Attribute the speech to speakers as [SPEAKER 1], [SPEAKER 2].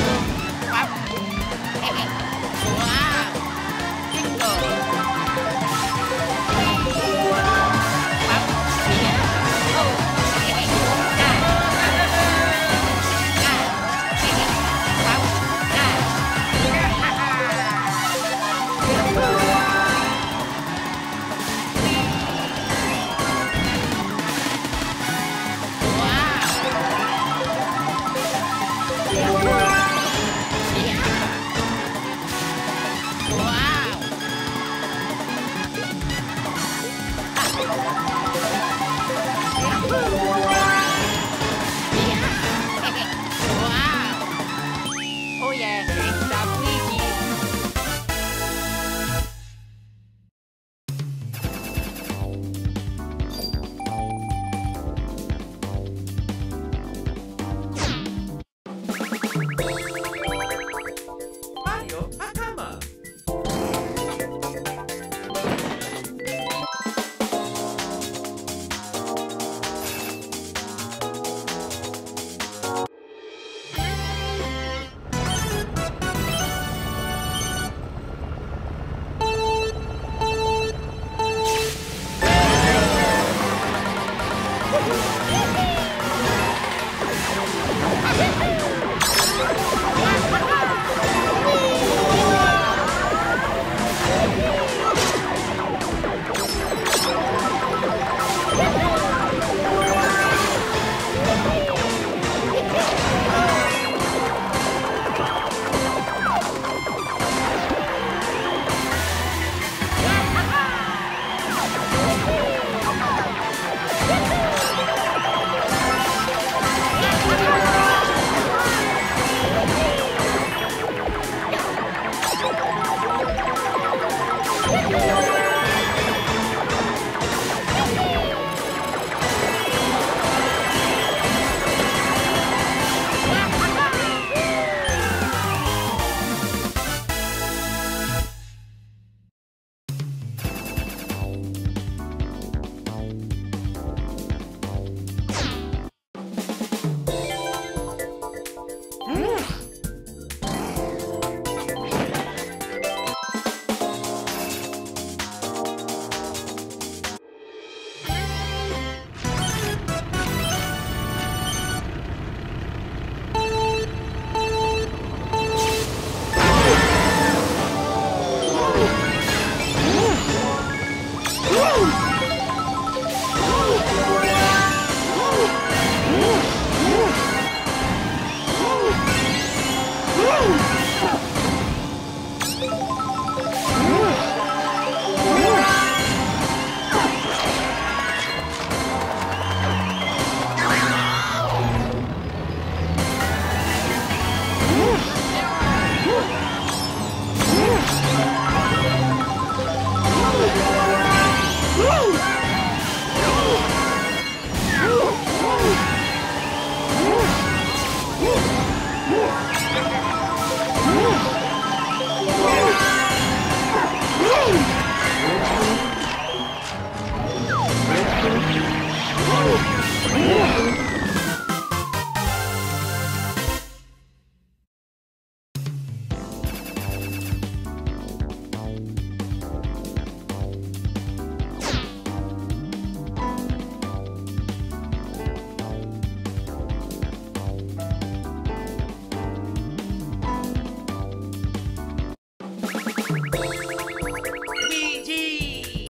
[SPEAKER 1] Thank you.
[SPEAKER 2] Ooh.